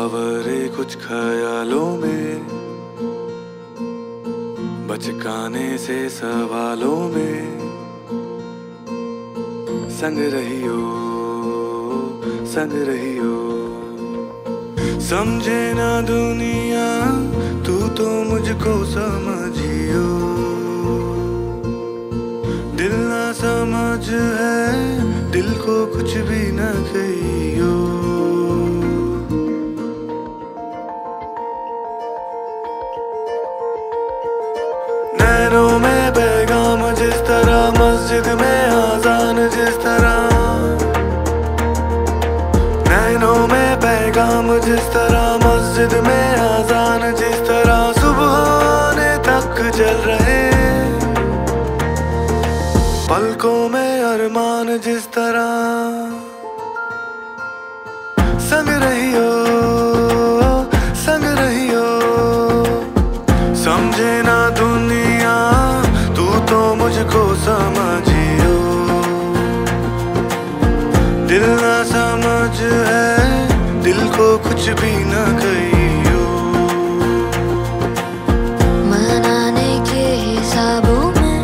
बावरे कुछ ख्यालों में, बचकाने से सवालों में संग रही हो संग रही हो समझे ना दुनिया, तू तो मुझको समझियो। दिल ना समझ है, दिल को कुछ भी ना कहियो। पैगाम जिस तरह मस्जिद में आजान, जिस तरह नैनों में पैगाम, जिस तरह मस्जिद में आजान, जिस तरह सुबह तक जल रहे। पलकों में अरमान, जिस तरह संग रही हो संग रही हो समझे ना दुनिया तू मुझको समझियो। दिल ना समझ है, दिल को कुछ भी न कहियो। मनाने के हिसाबों में,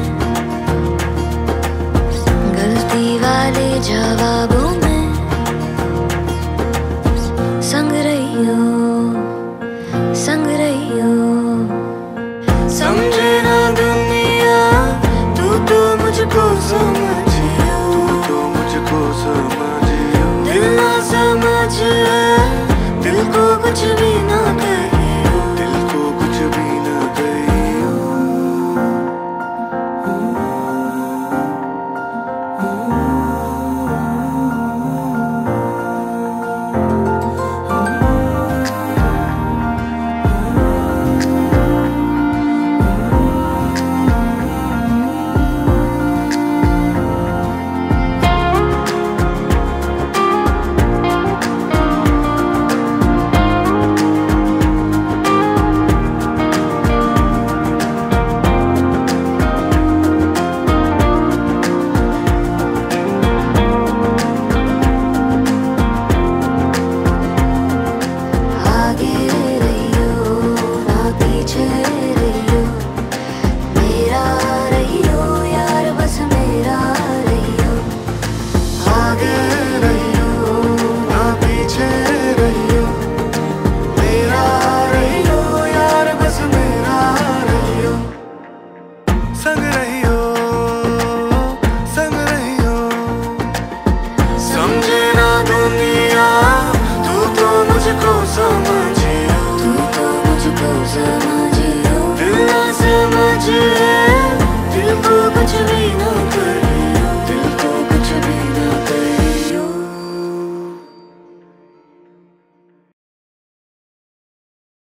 गलती वाले जवाबों में, संग रही हो आज दिल को कुछ भी ना thousand